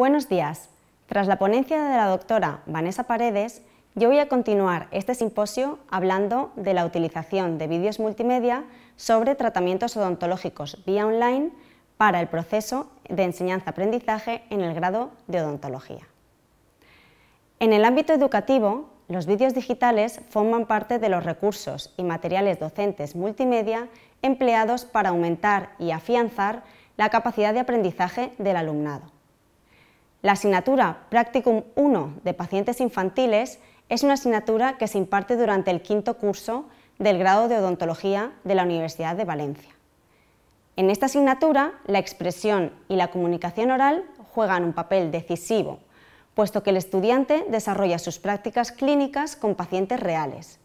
Buenos días. Tras la ponencia de la doctora Vanessa Paredes, yo voy a continuar este simposio hablando de la utilización de vídeos multimedia sobre tratamientos odontológicos vía online para el proceso de enseñanza-aprendizaje en el grado de odontología. En el ámbito educativo, los vídeos digitales forman parte de los recursos y materiales docentes multimedia empleados para aumentar y afianzar la capacidad de aprendizaje del alumnado. La asignatura Practicum 1 de pacientes infantiles es una asignatura que se imparte durante el quinto curso del grado de odontología de la Universidad de Valencia. En esta asignatura, la expresión y la comunicación oral juegan un papel decisivo puesto que el estudiante desarrolla sus prácticas clínicas con pacientes reales.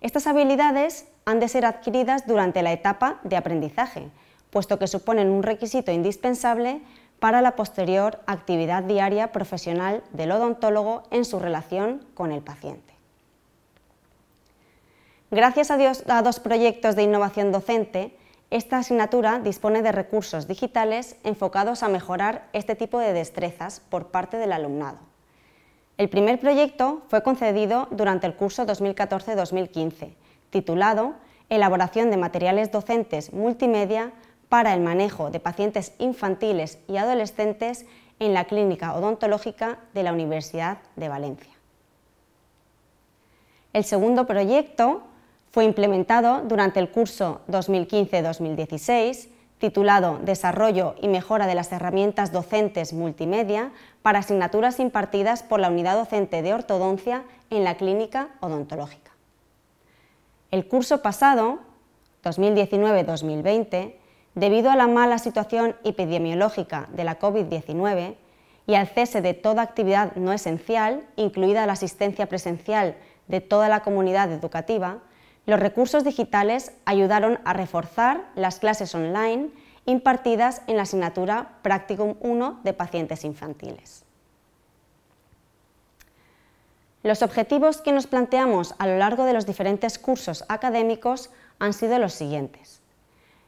Estas habilidades han de ser adquiridas durante la etapa de aprendizaje, puesto que suponen un requisito indispensable para la posterior actividad diaria profesional del odontólogo en su relación con el paciente. Gracias a, dos proyectos de innovación docente, esta asignatura dispone de recursos digitales enfocados a mejorar este tipo de destrezas por parte del alumnado. El primer proyecto fue concedido durante el curso 2014-2015, titulado Elaboración de materiales docentes multimedia para el manejo de pacientes infantiles y adolescentes en la Clínica Odontológica de la Universidad de Valencia. El segundo proyecto fue implementado durante el curso 2015-2016, titulado Desarrollo y mejora de las herramientas docentes multimedia para asignaturas impartidas por la Unidad Docente de Ortodoncia en la Clínica Odontológica. El curso pasado, 2019-2020, debido a la mala situación epidemiológica de la COVID-19 y al cese de toda actividad no esencial, incluida la asistencia presencial de toda la comunidad educativa, los recursos digitales ayudaron a reforzar las clases online impartidas en la asignatura Practicum 1 de pacientes infantiles. Los objetivos que nos planteamos a lo largo de los diferentes cursos académicos han sido los siguientes.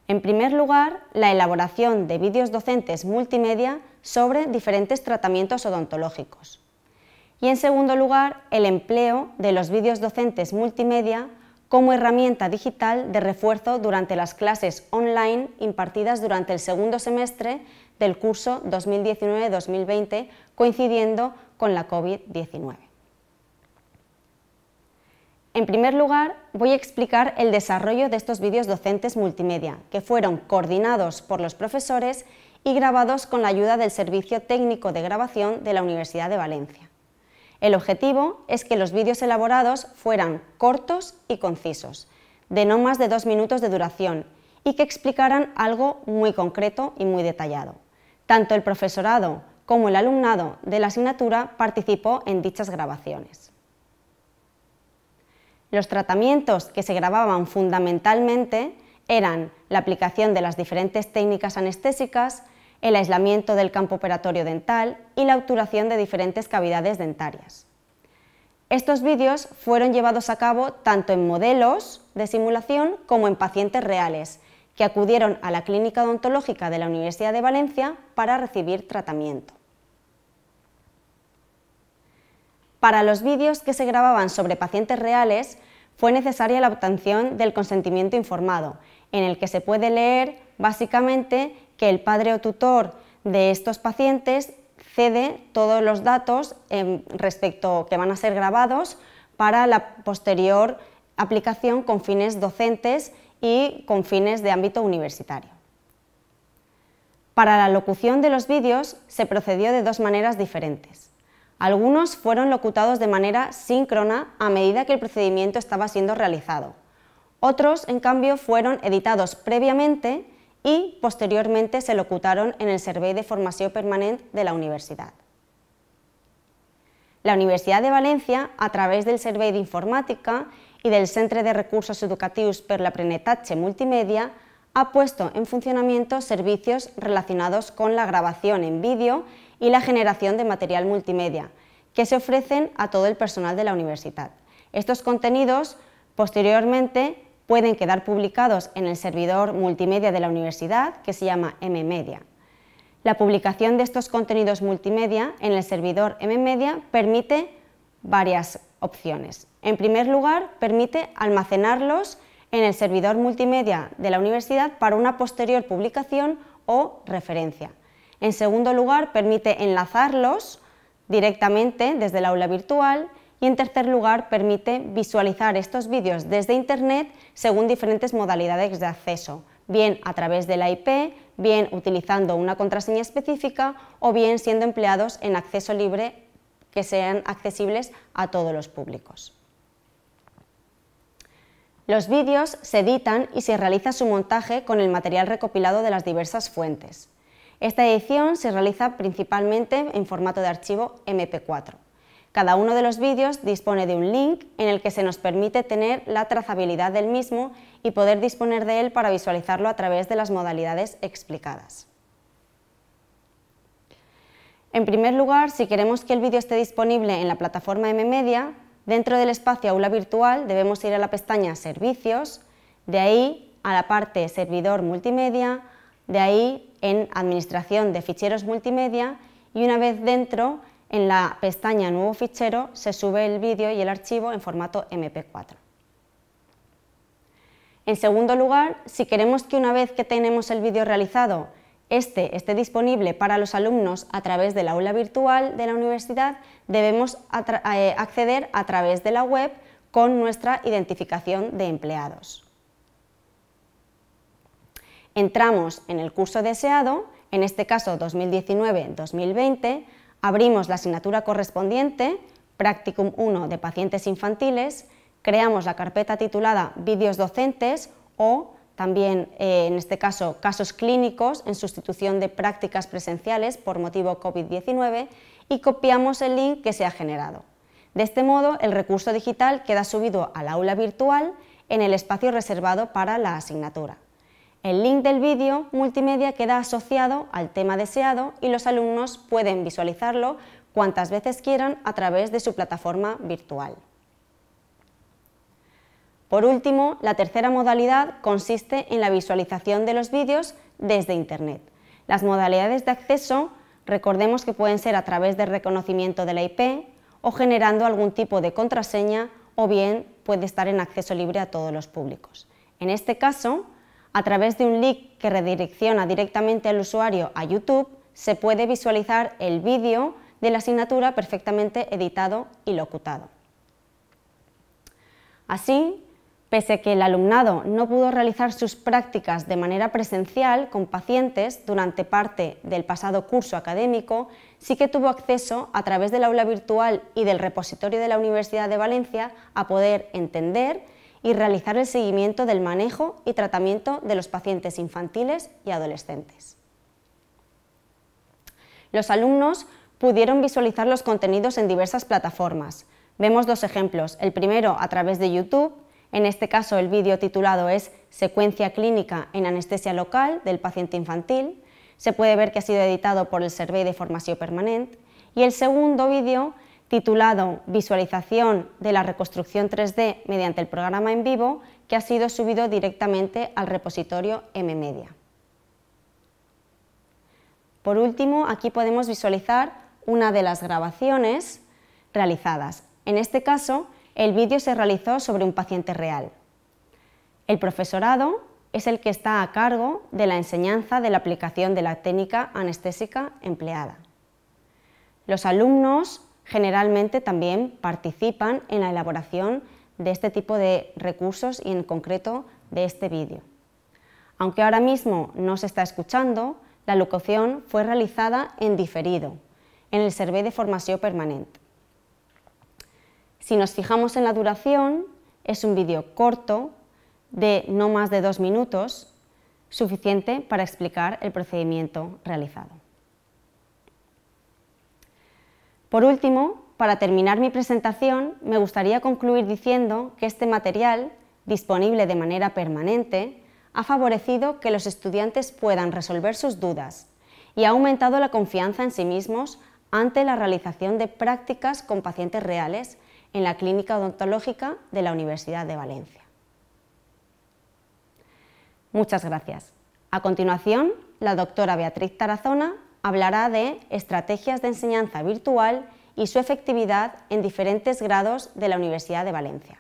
En primer lugar, la elaboración de vídeos docentes multimedia sobre diferentes tratamientos odontológicos. Y en segundo lugar, el empleo de los vídeos docentes multimedia como herramienta digital de refuerzo durante las clases online impartidas durante el segundo semestre del curso 2019-2020, coincidiendo con la COVID-19. En primer lugar, voy a explicar el desarrollo de estos vídeos docentes multimedia, que fueron coordinados por los profesores y grabados con la ayuda del Servicio Técnico de Grabación de la Universidad de Valencia. El objetivo es que los vídeos elaborados fueran cortos y concisos, de no más de dos minutos de duración y que explicaran algo muy concreto y muy detallado. Tanto el profesorado como el alumnado de la asignatura participó en dichas grabaciones. Los tratamientos que se grababan fundamentalmente eran la aplicación de las diferentes técnicas anestésicas, el aislamiento del campo operatorio dental y la obturación de diferentes cavidades dentarias. Estos vídeos fueron llevados a cabo tanto en modelos de simulación como en pacientes reales, que acudieron a la clínica odontológica de la Universidad de Valencia para recibir tratamiento. Para los vídeos que se grababan sobre pacientes reales fue necesaria la obtención del consentimiento informado, en el que se puede leer básicamente que el padre o tutor de estos pacientes cede todos los datos respecto que van a ser grabados para la posterior aplicación con fines docentes y con fines de ámbito universitario. Para la locución de los vídeos se procedió de dos maneras diferentes. Algunos fueron locutados de manera síncrona a medida que el procedimiento estaba siendo realizado. Otros, en cambio, fueron editados previamente y posteriormente se locutaron en el Servei de Formació Permanent de la Universidad. La Universidad de Valencia, a través del Servei d'Informàtica y del Centre de Recursos Educatius per l'Aprenentatge Multimedia, ha puesto en funcionamiento servicios relacionados con la grabación en vídeo y la generación de material multimedia, que se ofrecen a todo el personal de la universidad. Estos contenidos posteriormente pueden quedar publicados en el servidor multimedia de la universidad, que se llama MMedia. La publicación de estos contenidos multimedia en el servidor MMedia permite varias opciones. En primer lugar, permite almacenarlos en el servidor multimedia de la universidad para una posterior publicación o referencia. En segundo lugar, permite enlazarlos directamente desde el aula virtual y en tercer lugar permite visualizar estos vídeos desde Internet según diferentes modalidades de acceso, bien a través de la IP, bien utilizando una contraseña específica o bien siendo empleados en acceso libre que sean accesibles a todos los públicos. Los vídeos se editan y se realiza su montaje con el material recopilado de las diversas fuentes. Esta edición se realiza principalmente en formato de archivo MP4. Cada uno de los vídeos dispone de un link en el que se nos permite tener la trazabilidad del mismo y poder disponer de él para visualizarlo a través de las modalidades explicadas. En primer lugar, si queremos que el vídeo esté disponible en la plataforma MMedia, dentro del espacio Aula Virtual debemos ir a la pestaña Servicios, de ahí a la parte Servidor Multimedia, de ahí en Administración de ficheros multimedia y una vez dentro, en la pestaña Nuevo fichero, se sube el vídeo y el archivo en formato MP4. En segundo lugar, si queremos que una vez que tenemos el vídeo realizado, este esté disponible para los alumnos a través del aula virtual de la universidad, debemos eh, acceder a través de la web con nuestra identificación de empleados entramos en el curso deseado, en este caso 2019-2020, abrimos la asignatura correspondiente, Practicum 1 de pacientes infantiles, creamos la carpeta titulada Vídeos docentes o también, eh, en este caso, casos clínicos en sustitución de prácticas presenciales por motivo COVID-19 y copiamos el link que se ha generado. De este modo, el recurso digital queda subido al aula virtual en el espacio reservado para la asignatura. El link del vídeo multimedia queda asociado al tema deseado y los alumnos pueden visualizarlo cuantas veces quieran a través de su plataforma virtual. Por último, la tercera modalidad consiste en la visualización de los vídeos desde Internet. Las modalidades de acceso, recordemos que pueden ser a través del reconocimiento de la IP o generando algún tipo de contraseña o bien puede estar en acceso libre a todos los públicos. En este caso, a través de un link que redirecciona directamente al usuario a YouTube, se puede visualizar el vídeo de la asignatura perfectamente editado y locutado. Así, pese a que el alumnado no pudo realizar sus prácticas de manera presencial con pacientes durante parte del pasado curso académico, sí que tuvo acceso a través del aula virtual y del repositorio de la Universidad de Valencia a poder entender y realizar el seguimiento del manejo y tratamiento de los pacientes infantiles y adolescentes. Los alumnos pudieron visualizar los contenidos en diversas plataformas. Vemos dos ejemplos, el primero a través de YouTube, en este caso el vídeo titulado es Secuencia clínica en anestesia local del paciente infantil, se puede ver que ha sido editado por el Servei de Formación Permanente, y el segundo vídeo titulado Visualización de la reconstrucción 3D mediante el programa en vivo, que ha sido subido directamente al repositorio MMedia. Por último, aquí podemos visualizar una de las grabaciones realizadas. En este caso, el vídeo se realizó sobre un paciente real. El profesorado es el que está a cargo de la enseñanza de la aplicación de la técnica anestésica empleada. Los alumnos generalmente también participan en la elaboración de este tipo de recursos y en concreto de este vídeo. Aunque ahora mismo no se está escuchando, la locución fue realizada en diferido, en el Servei de Formación Permanente. Si nos fijamos en la duración, es un vídeo corto de no más de dos minutos, suficiente para explicar el procedimiento realizado. Por último, para terminar mi presentación, me gustaría concluir diciendo que este material, disponible de manera permanente, ha favorecido que los estudiantes puedan resolver sus dudas y ha aumentado la confianza en sí mismos ante la realización de prácticas con pacientes reales en la Clínica Odontológica de la Universidad de Valencia. Muchas gracias. A continuación, la doctora Beatriz Tarazona hablará de estrategias de enseñanza virtual y su efectividad en diferentes grados de la Universidad de Valencia.